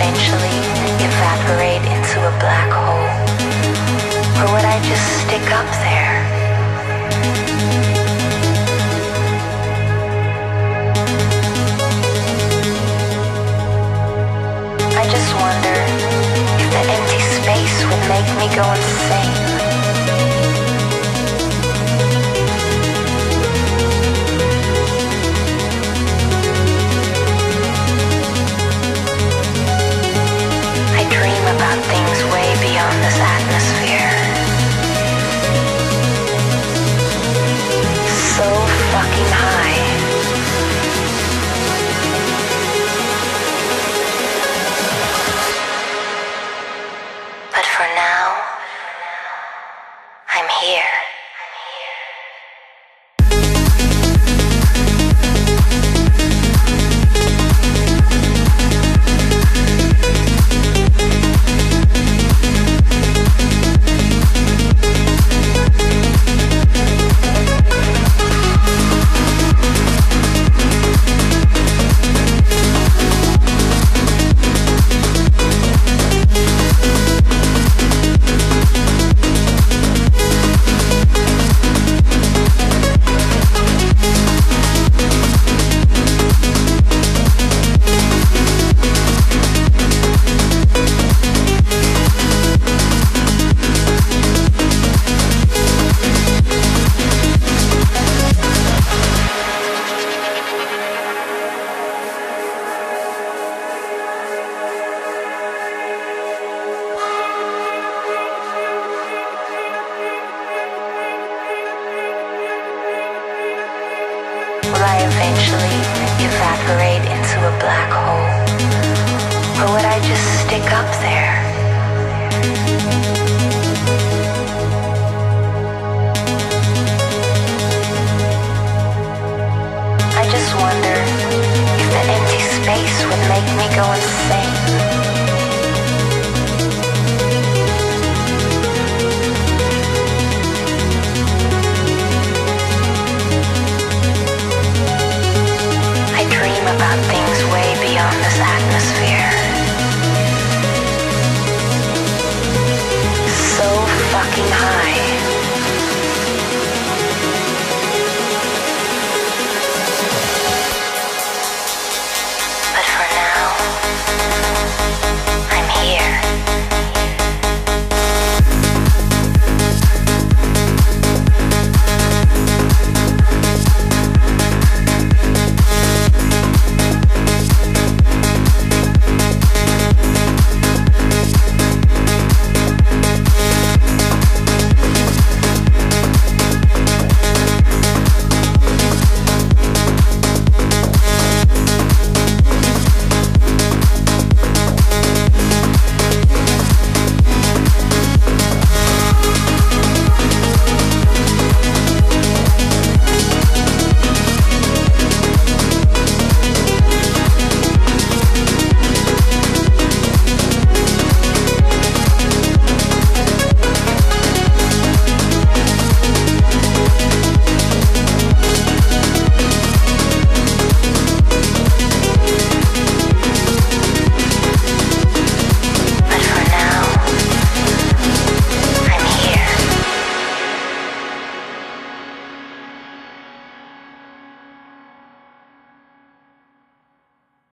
eventually evaporate into a black hole? Or would I just stick up there? I just wonder if the empty space would make me go insane. will I eventually evaporate into a black hole? Or would I just stick up there? I just wonder if the empty space would make me go insane.